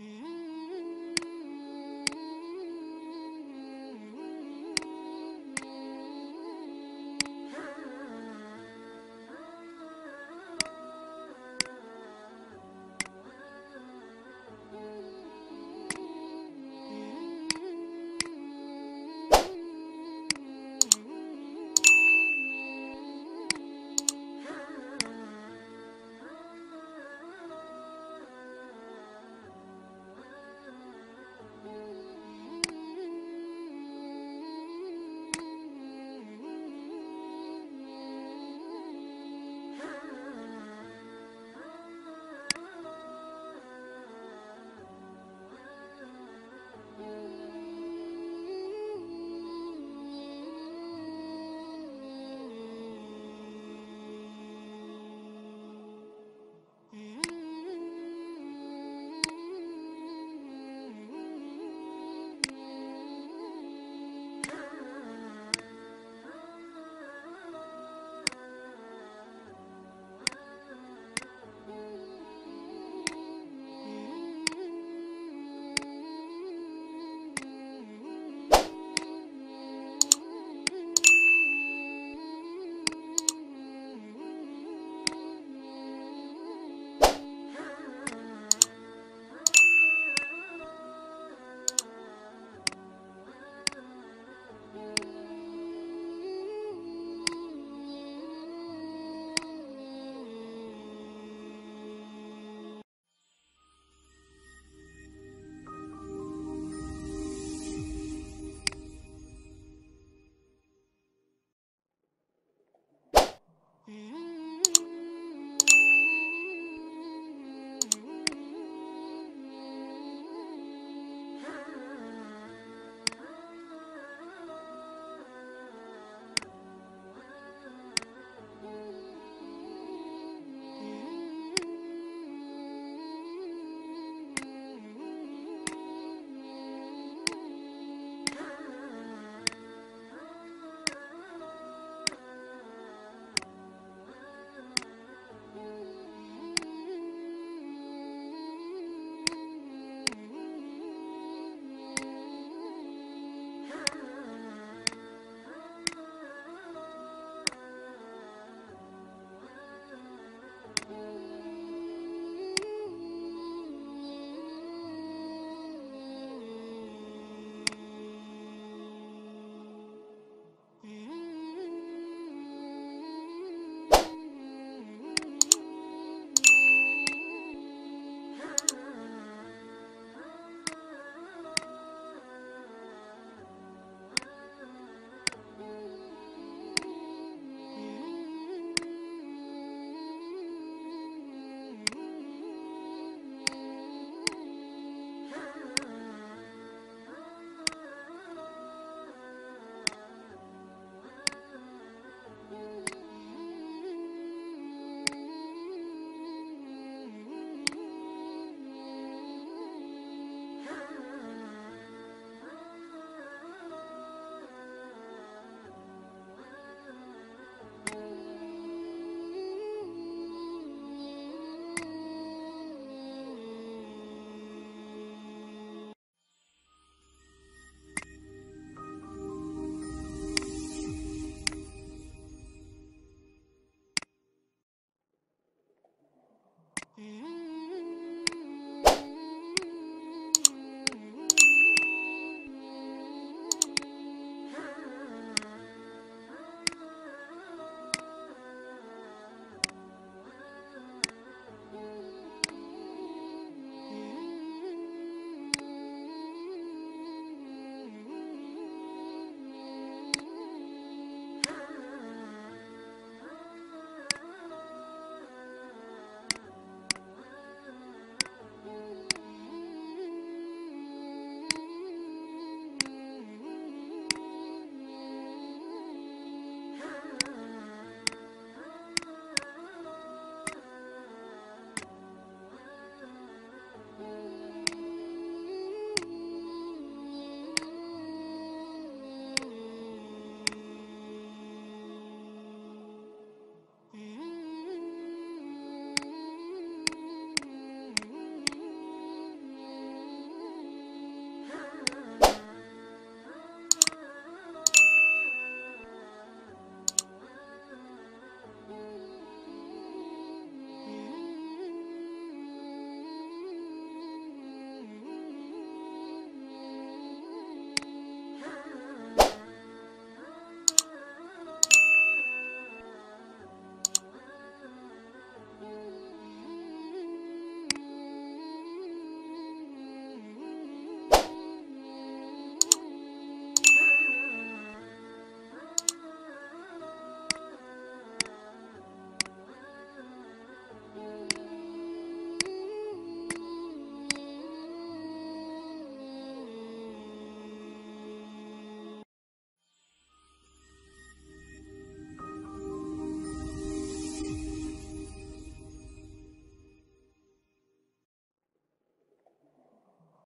Mm-hmm. Mm-hmm.